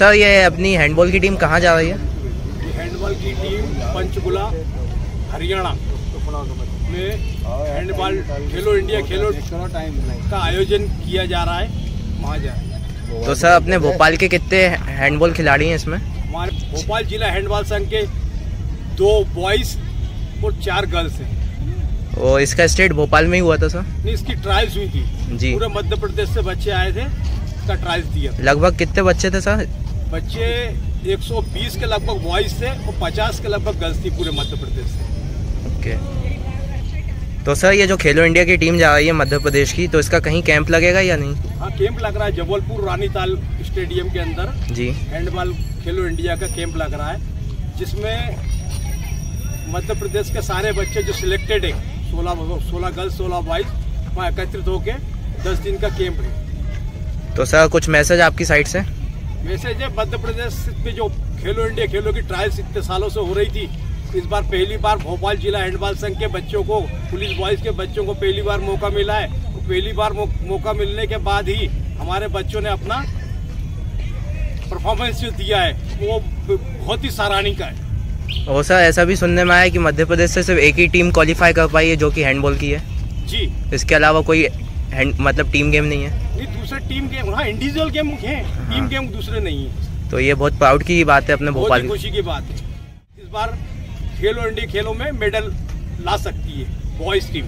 Sir ये अपनी handball की टीम कहाँ जा रही है? हैंडबॉल की टीम पंचकुला हरियाणा। में हैंडबॉल खेलो इंडिया खेलो का आयोजन किया जा रहा है वहाँ जा तो सर अपने भोपाल के कितने हैंडबॉल खिलाड़ी हैं इसमें? हमारे भोपाल जिला हैंडबॉल संघ के दो बॉयज़ और चार गर्ल्स हैं। और इसका स्टेट भोपाल में ही हुआ था सर? नहीं इसकी ट्रायल्स हुई थी। जी। पूरे मध्य प्रदेश से बच्चे आए थे इसका ट्रायल्स दिया लगभग कितने बच्चे थे सर? बच्चे 120 के लगभग बॉयज़ थे और 50 के लगभग गर्ल्स थी पूरे मध्य प्रदेश से। ओके तो सर ये जो खेलो इंडिया की टीम जा रही है मध्य प्रदेश की तो इसका कहीं कैंप लगेगा या नहीं? हाँ कैंप लग रहा है जबलपुर रानीताल स्टेडियम के अंदर। जी। हैंडबॉल खेलो इंडिया का कैंप लग रहा है जिसमें मध्य प्रदेश के सारे बच्चे जो सिलेक्टेड है सोलह सोलह गर्ल्स सोलह बॉयज़ वहाँ एकत्रित होकर दस दिन का कैंप है। तो सर कुछ मैसेज आपकी साइड से? मैसेज है मध्य प्रदेश में जो खेलो इंडिया खेलो की ट्रायल्स इतने सालों से हो रही थी इस बार पहली बार भोपाल जिला हैंडबॉल संघ के बच्चों को पुलिस बॉयज़ के बच्चों को पहली बार मौका मिला है। और पहली बार मौका मिलने के बाद ही हमारे बच्चों ने अपना परफॉर्मेंस जो दिया है वो बहुत ही सराहनीय का है। और सर ऐसा भी सुनने में आया कि मध्य प्रदेश से सिर्फ़ एक ही टीम क्वालिफाई कर पाई है जो कि हैंडबॉल की है। जी। इसके अलावा कोई मतलब टीम गेम नहीं है। नहीं दूसरे टीम गेम हाँ इंडिविजुअल गेम है। हाँ। टीम। गेम दूसरे नहीं है। तो ये बहुत प्राउड की बात है अपने भोपाल की खुशी की बात है। इस बार खेलो इंडिया खेलों में मेडल ला सकती है। Boys team